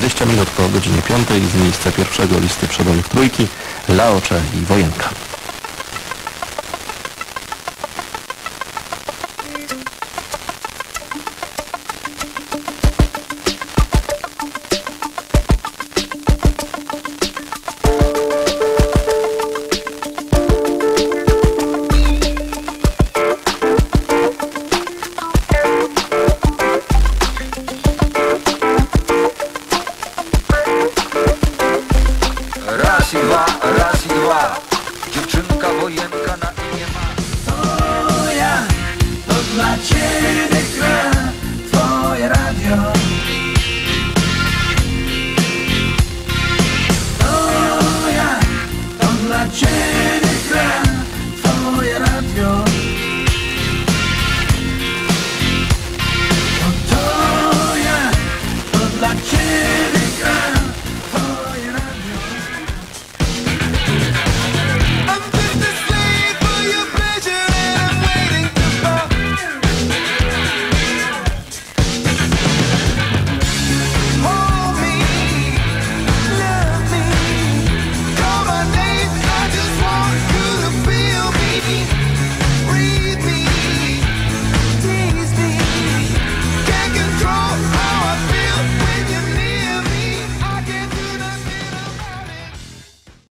20 minut po godzinie 5 z miejsca pierwszego listy przebojów trójki Laocze i Wojenka. Raz i dwa, raz i dwa. Dziewczynka wojenka na imię ma. Moja, to dla ciebie gra twoje radio. Moja, to dla ciebie gra